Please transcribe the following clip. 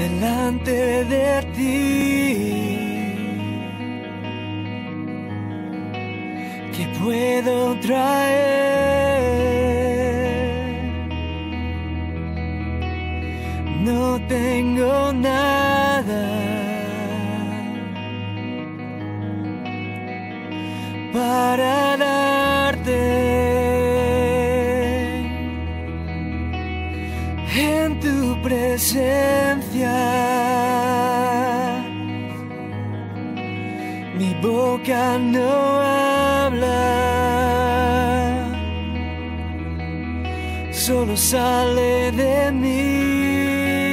delante de ti. ¿Qué puedo traer? No tengo nada para darte. Tu presencia, mi boca no habla, solo sale de mí